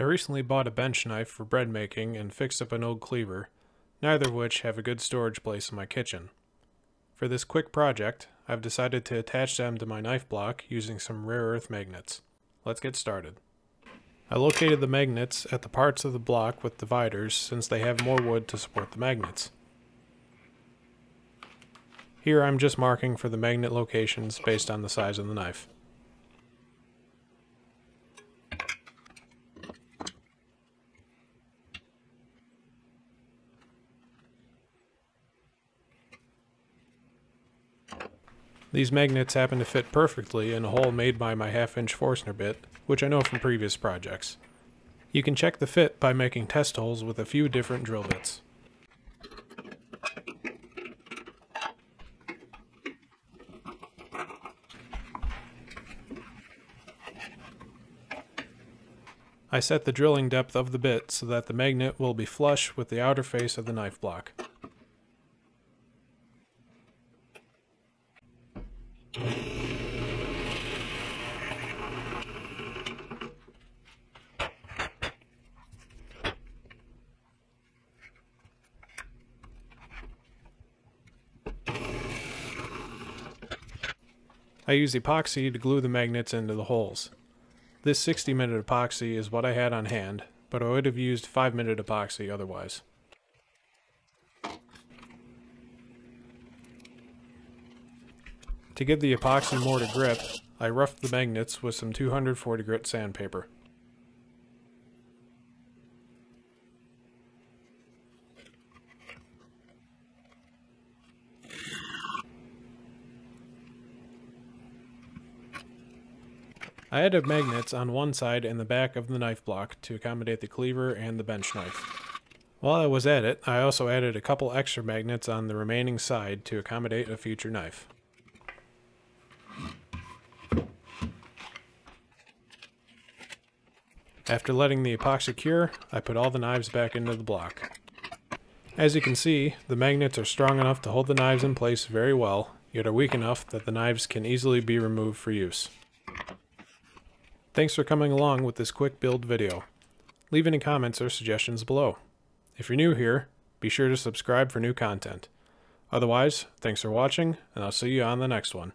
I recently bought a bench knife for bread making and fixed up an old cleaver, neither of which have a good storage place in my kitchen. For this quick project, I've decided to attach them to my knife block using some rare earth magnets. Let's get started. I located the magnets at the parts of the block with dividers since they have more wood to support the magnets. Here I'm just marking for the magnet locations based on the size of the knife. These magnets happen to fit perfectly in a hole made by my half-inch Forstner bit, which I know from previous projects. You can check the fit by making test holes with a few different drill bits. I set the drilling depth of the bit so that the magnet will be flush with the outer face of the knife block. I use epoxy to glue the magnets into the holes. This 60 minute epoxy is what I had on hand, but I would have used 5 minute epoxy otherwise. To give the epoxy more to grip, I roughed the magnets with some 240 grit sandpaper. I added magnets on one side and the back of the knife block to accommodate the cleaver and the bench knife. While I was at it, I also added a couple extra magnets on the remaining side to accommodate a future knife. After letting the epoxy cure, I put all the knives back into the block. As you can see, the magnets are strong enough to hold the knives in place very well, yet are weak enough that the knives can easily be removed for use. Thanks for coming along with this quick build video. Leave any comments or suggestions below. If you're new here, be sure to subscribe for new content. Otherwise, thanks for watching, and I'll see you on the next one.